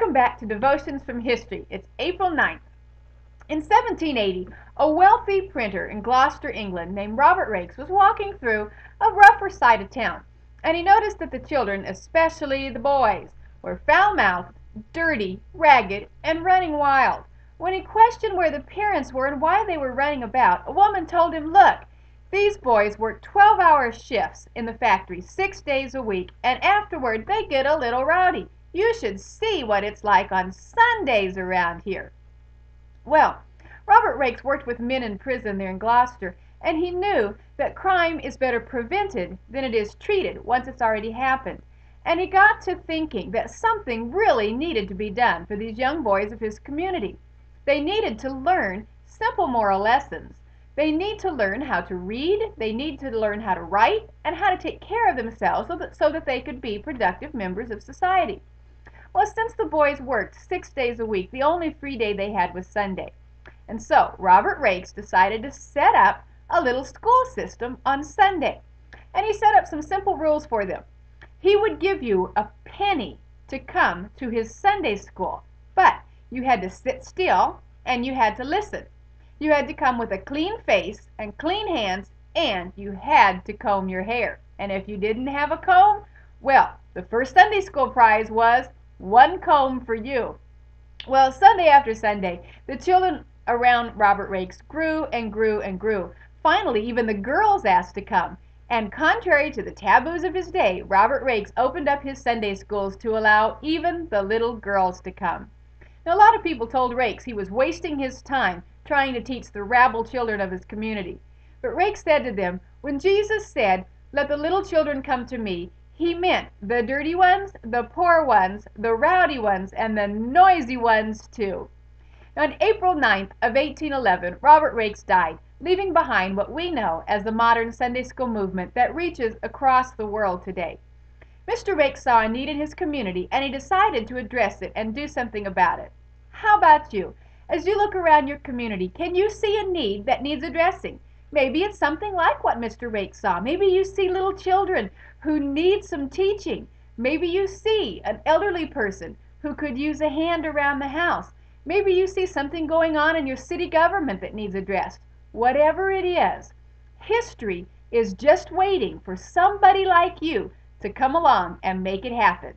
Welcome back to Devotions from History. It's April 9th. In 1780, a wealthy printer in Gloucester, England, named Robert Raikes was walking through a rougher side of town, and he noticed that the children, especially the boys, were foul-mouthed, dirty, ragged, and running wild. When he questioned where the parents were and why they were running about, a woman told him, Look, these boys work 12-hour shifts in the factory six days a week, and afterward they get a little rowdy. You should see what it's like on Sundays around here. Well, Robert Raikes worked with men in prison there in Gloucester, and he knew that crime is better prevented than it is treated once it's already happened. And he got to thinking that something really needed to be done for these young boys of his community. They needed to learn simple moral lessons they need to learn how to read, they need to learn how to write, and how to take care of themselves so that, so that they could be productive members of society. Well, since the boys worked six days a week, the only free day they had was Sunday. And so Robert Raikes decided to set up a little school system on Sunday. And he set up some simple rules for them. He would give you a penny to come to his Sunday school, but you had to sit still and you had to listen. You had to come with a clean face and clean hands, and you had to comb your hair. And if you didn't have a comb, well, the first Sunday school prize was one comb for you. Well, Sunday after Sunday, the children around Robert Raikes grew and grew and grew. Finally, even the girls asked to come. And contrary to the taboos of his day, Robert Raikes opened up his Sunday schools to allow even the little girls to come. Now, a lot of people told Raikes he was wasting his time trying to teach the rabble children of his community. But Raikes said to them, When Jesus said, Let the little children come to me, he meant the dirty ones, the poor ones, the rowdy ones, and the noisy ones too. On April 9th of 1811, Robert Raikes died, leaving behind what we know as the modern Sunday school movement that reaches across the world today. Mr. Raikes saw a need in his community and he decided to address it and do something about it. How about you? As you look around your community, can you see a need that needs addressing? Maybe it's something like what Mr. Raikes saw. Maybe you see little children who need some teaching. Maybe you see an elderly person who could use a hand around the house. Maybe you see something going on in your city government that needs addressed. Whatever it is, history is just waiting for somebody like you to come along and make it happen.